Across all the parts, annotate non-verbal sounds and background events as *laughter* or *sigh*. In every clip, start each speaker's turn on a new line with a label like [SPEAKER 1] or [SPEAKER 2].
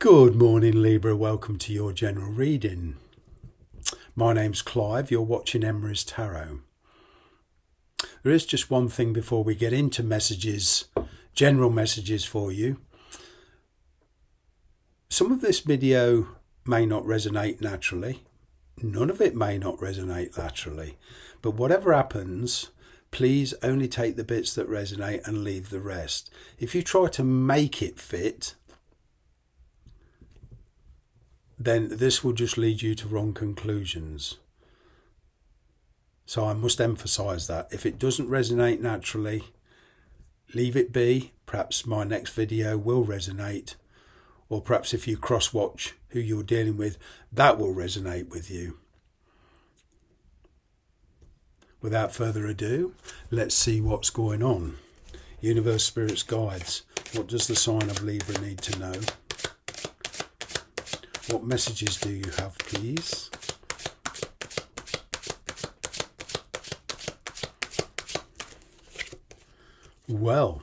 [SPEAKER 1] Good morning, Libra. Welcome to your general reading. My name's Clive. You're watching Emrys Tarot. There is just one thing before we get into messages, general messages for you. Some of this video may not resonate naturally. None of it may not resonate laterally. But whatever happens, please only take the bits that resonate and leave the rest. If you try to make it fit, then this will just lead you to wrong conclusions. So I must emphasize that. If it doesn't resonate naturally, leave it be. Perhaps my next video will resonate. Or perhaps if you cross watch who you're dealing with, that will resonate with you. Without further ado, let's see what's going on. Universe Spirits Guides. What does the sign of Libra need to know? What messages do you have, please? Well,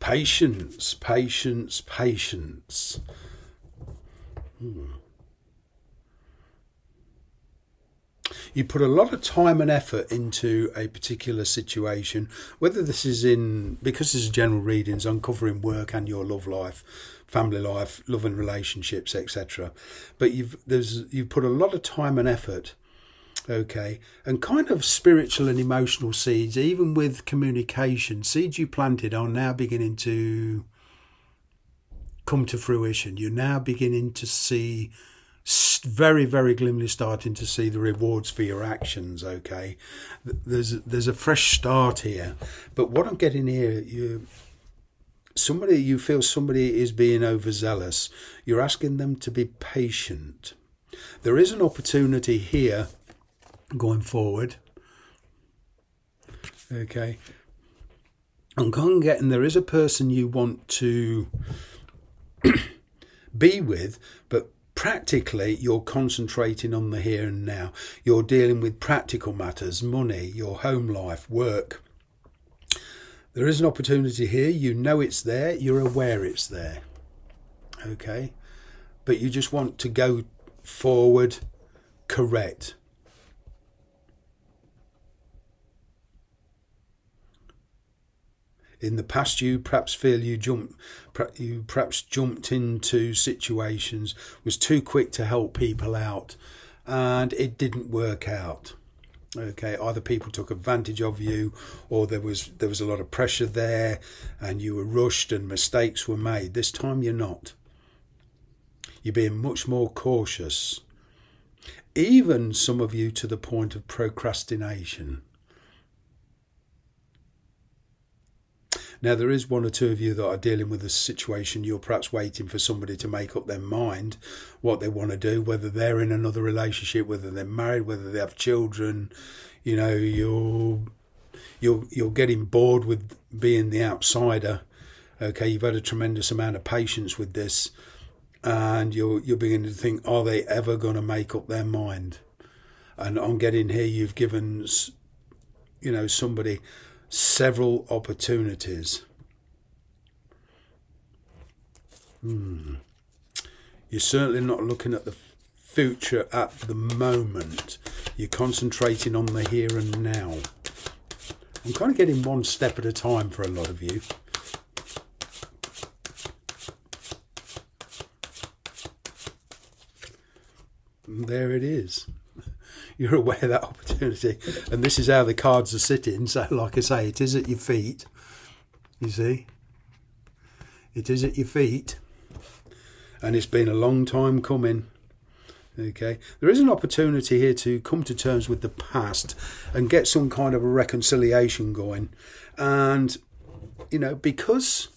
[SPEAKER 1] patience, patience, patience. Hmm. you put a lot of time and effort into a particular situation, whether this is in, because this is general readings, uncovering work and your love life, family life, love and relationships, etc. But you've, there's, you've put a lot of time and effort okay and kind of spiritual and emotional seeds even with communication seeds you planted are now beginning to come to fruition. You're now beginning to see very very glimly starting to see the rewards for your actions okay? There's there's a fresh start here. But what i'm getting here you somebody you feel somebody is being overzealous you're asking them to be patient there is an opportunity here going forward okay kind of getting there is a person you want to *clears throat* be with but practically you're concentrating on the here and now. You're dealing with practical matters, money, your home life, work. There is an opportunity here. You know it's there. You're aware it's there. Okay. But you just want to go forward correct. in the past you perhaps feel you jump you perhaps jumped into situations was too quick to help people out and it didn't work out okay either people took advantage of you or there was there was a lot of pressure there and you were rushed and mistakes were made. This time you're not. You're being much more cautious. Even some of you to the point of procrastination Now, there is one or two of you that are dealing with a situation you're perhaps waiting for somebody to make up their mind what they want to do, whether they're in another relationship, whether they're married, whether they have children. You know, you're you're you're getting bored with being the outsider. Okay, you've had a tremendous amount of patience with this, and you're you're beginning to think, are they ever going to make up their mind? And on getting here, you've given, you know, somebody several opportunities. Hmm. You're certainly not looking at the future at the moment. You're concentrating on the here and now. I'm kind of getting one step at a time for a lot of you. There it is you're aware of that opportunity. And this is how the cards are sitting. So, like I say, it is at your feet. You see? It is at your feet. And it's been a long time coming. Okay, there is an opportunity here to come to terms with the past and get some kind of a reconciliation going. And, you know, because,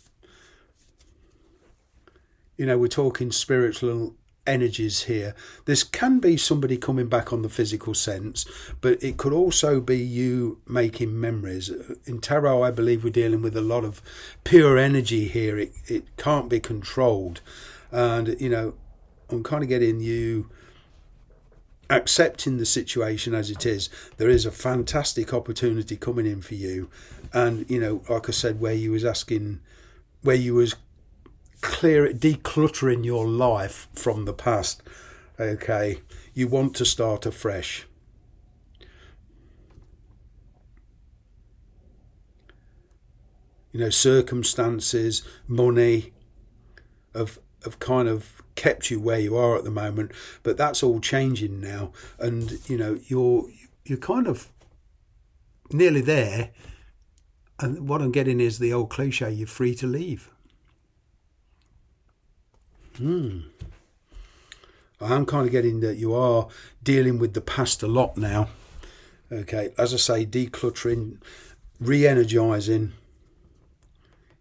[SPEAKER 1] you know, we're talking spiritual energies here. This can be somebody coming back on the physical sense, but it could also be you making memories. In tarot, I believe we're dealing with a lot of pure energy here. It it can't be controlled, and you know, I'm kind of getting you accepting the situation as it is. There is a fantastic opportunity coming in for you, and you know, like I said, where you was asking, where you was clear it, decluttering your life from the past. Okay, you want to start afresh. You know, circumstances, money, have have kind of kept you where you are at the moment, but that's all changing now, and you know you're you're kind of nearly there. And what I'm getting is the old cliche: you're free to leave. Hmm. I'm kind of getting that you are dealing with the past a lot now. Okay, as I say, decluttering, re energizing.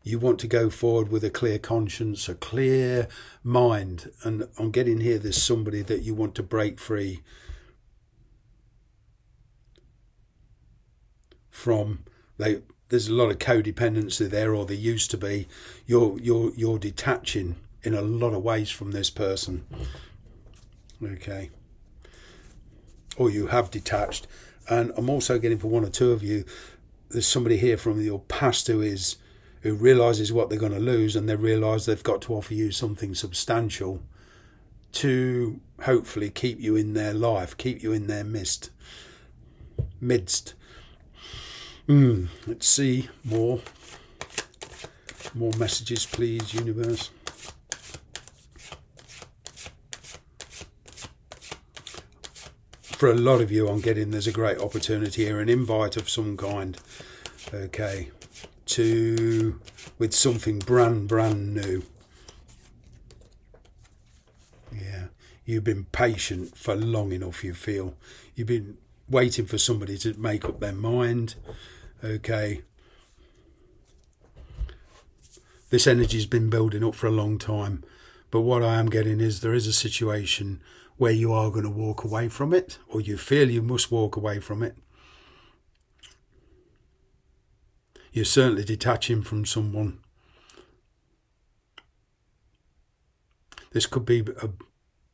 [SPEAKER 1] You want to go forward with a clear conscience, a clear mind. And I'm getting here, there's somebody that you want to break free from. They, there's a lot of codependency there, or there used to be. You're, you're, you're detaching in a lot of ways from this person. Okay. Or you have detached. And I'm also getting for one or two of you, there's somebody here from your past who is who realizes what they're going to lose and they realize they've got to offer you something substantial to hopefully keep you in their life, keep you in their midst. Midst. Mm, let's see more. More messages, please, universe. For a lot of you I'm getting there's a great opportunity here, an invite of some kind, okay, to with something brand brand new. Yeah, you've been patient for long enough. You feel you've been waiting for somebody to make up their mind. Okay, this energy's been building up for a long time, but what I am getting is there is a situation where you are going to walk away from it or you feel you must walk away from it. You're certainly detaching from someone. This could be a,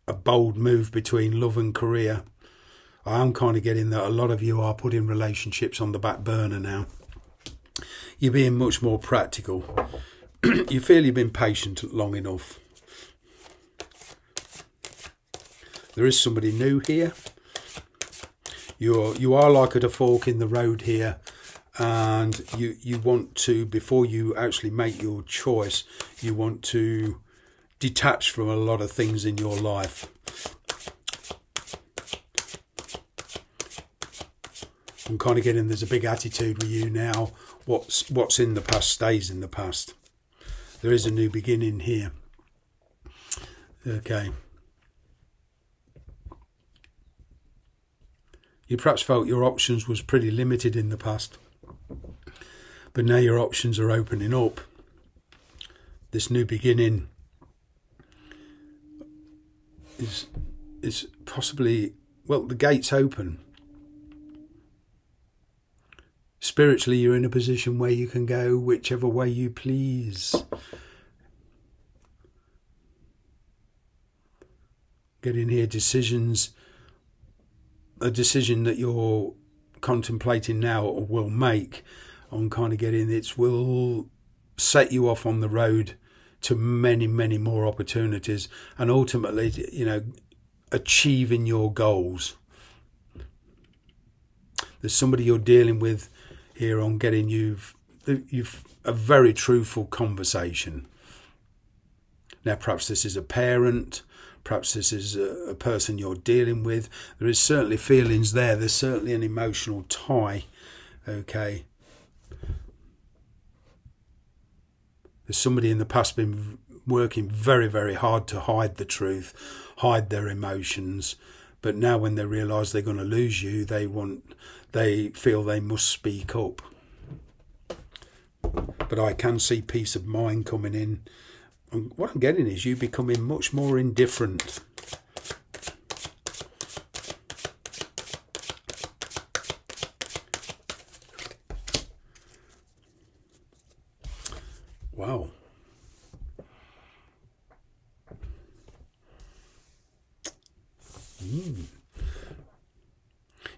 [SPEAKER 1] a bold move between love and career. I am kind of getting that a lot of you are putting relationships on the back burner now. You're being much more practical. *clears throat* you feel you've been patient long enough. There is somebody new here. You're you are like at a fork in the road here, and you you want to before you actually make your choice, you want to detach from a lot of things in your life. I'm kind of getting there's a big attitude with you now. What's what's in the past stays in the past. There is a new beginning here. Okay. You perhaps felt your options was pretty limited in the past, but now your options are opening up. This new beginning is is possibly well the gates open. Spiritually, you're in a position where you can go whichever way you please. Getting here decisions a decision that you're contemplating now or will make on kind of getting it will set you off on the road to many many more opportunities and ultimately you know achieving your goals. There's somebody you're dealing with here on getting you've you've a very truthful conversation. Now perhaps this is a parent perhaps this is a, a person you're dealing with. There is certainly feelings there. There's certainly an emotional tie. Okay. There's somebody in the past been working very, very hard to hide the truth, hide their emotions. But now, when they realise they're going to lose you, they want, they feel they must speak up. But I can see peace of mind coming in what I'm getting is you becoming much more indifferent. Wow. Mm.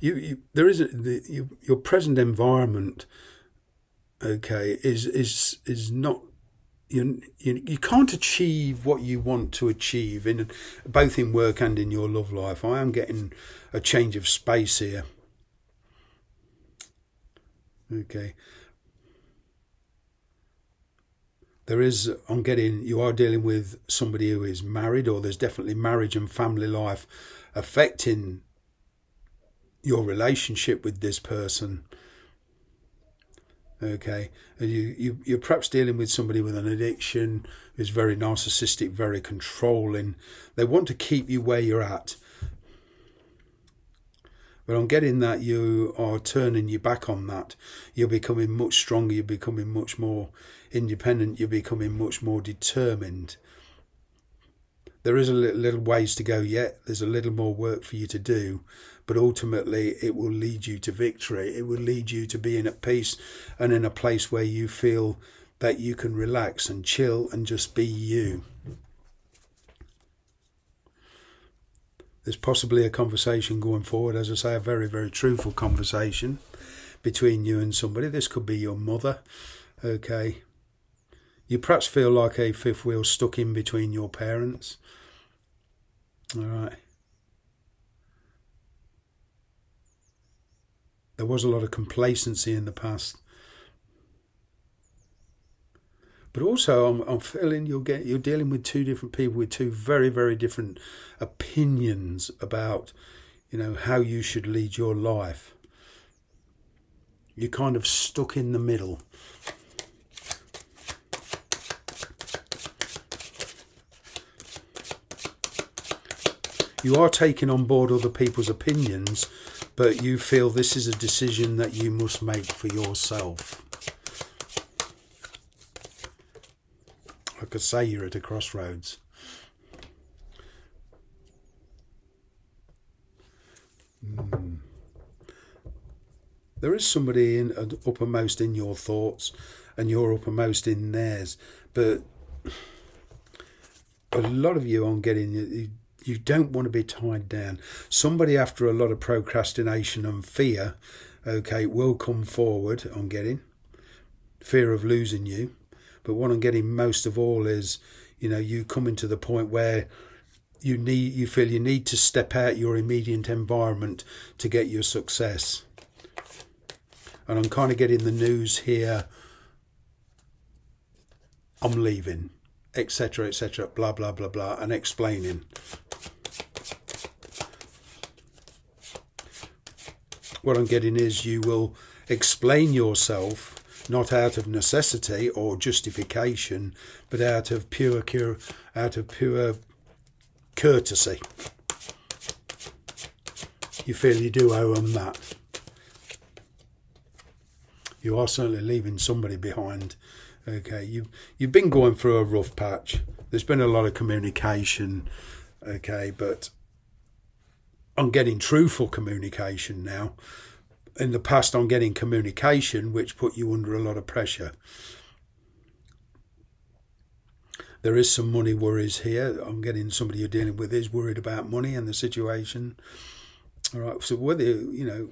[SPEAKER 1] You, you, there is a, the, you, your present environment. Okay, is is is not you, you you can't achieve what you want to achieve in both in work and in your love life. I am getting a change of space here. Okay. There is, I'm getting, you are dealing with somebody who is married, or there's definitely marriage and family life affecting your relationship with this person okay and you, you you're perhaps dealing with somebody with an addiction who's very narcissistic very controlling they want to keep you where you're at but I'm getting that you are turning your back on that. You're becoming much stronger. You're becoming much more independent. You're becoming much more determined. There is a little, little ways to go yet. There's a little more work for you to do but ultimately it will lead you to victory. It will lead you to being at peace and in a place where you feel that you can relax and chill and just be you. There's possibly a conversation going forward, as I say, a very, very truthful conversation between you and somebody. This could be your mother, okay? You perhaps feel like a fifth wheel stuck in between your parents. All right. There was a lot of complacency in the past. But also, I'm, I'm feeling you'll get you're dealing with two different people with two very very different opinions about, you know, how you should lead your life. You're kind of stuck in the middle. You are taking on board other people's opinions, but you feel this is a decision that you must make for yourself. I could say you're at a crossroads. Mm. There is somebody in uh, uppermost in your thoughts, and you're uppermost in theirs. But a lot of you, aren't getting you don't want to be tied down. Somebody after a lot of procrastination and fear, okay, will come forward on getting fear of losing you. But what I'm getting most of all is, you know, you coming to the point where you need you feel you need to step out your immediate environment to get your success. And I'm kind of getting the news here. I'm leaving, etc., etc., blah blah blah blah, and explaining. What I'm getting is you will explain yourself not out of necessity or justification, but out of pure, pure out of pure courtesy. You feel you do owe them that. You are certainly leaving somebody behind. Okay, you you've been going through a rough patch. There's been a lot of communication. Okay, but I'm getting truthful communication now. In the past, I'm getting communication which put you under a lot of pressure. There is some money worries here. I'm getting somebody you're dealing with is worried about money and the situation. All right. So whether you know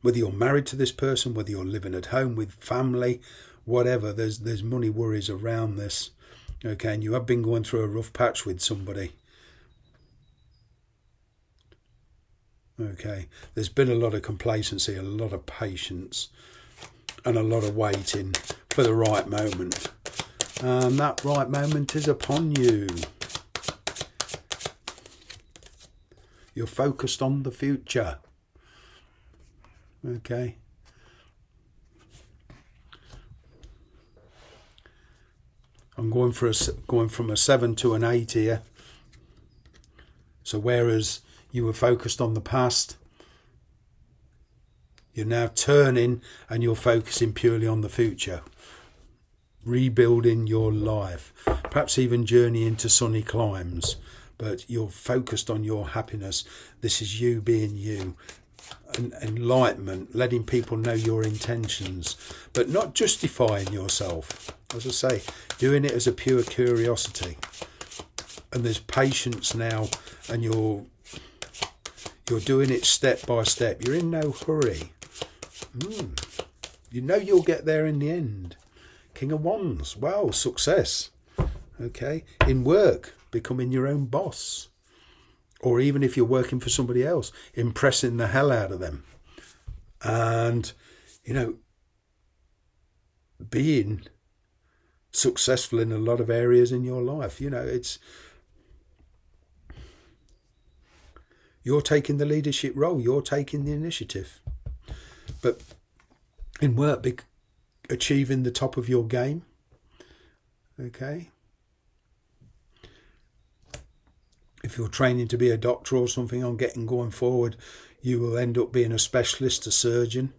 [SPEAKER 1] whether you're married to this person, whether you're living at home with family, whatever, there's there's money worries around this. Okay, and you have been going through a rough patch with somebody. Okay, there's been a lot of complacency, a lot of patience, and a lot of waiting for the right moment. And that right moment is upon you. You're focused on the future. Okay. I'm going for a going from a seven to an eight here. So whereas you were focused on the past. You're now turning and you're focusing purely on the future. Rebuilding your life. Perhaps even journeying to sunny climes. But you're focused on your happiness. This is you being you. enlightenment, letting people know your intentions, but not justifying yourself. As I say, doing it as a pure curiosity. And there's patience now, and you're you're doing it step by step. You're in no hurry. Mm. You know you'll get there in the end. King of Wands. Well, success. Okay. In work, becoming your own boss. Or even if you're working for somebody else, impressing the hell out of them. And, you know, being successful in a lot of areas in your life. You know, it's you're taking the leadership role, you're taking the initiative. But in work, big, achieving the top of your game, okay. If you're training to be a doctor or something on getting going forward, you will end up being a specialist, a surgeon.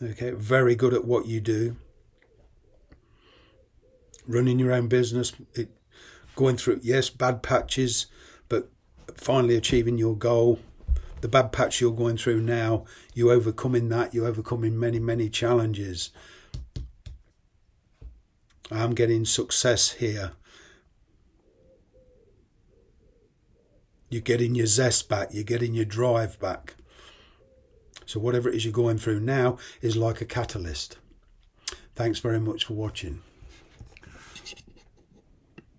[SPEAKER 1] Okay, very good at what you do running your own business, it, going through, yes, bad patches, but finally achieving your goal. The bad patch you're going through now, you overcoming that, you overcoming many, many challenges. I'm getting success here. You're getting your zest back, you're getting your drive back. So, whatever it is you're going through now is like a catalyst. Thanks very much for watching.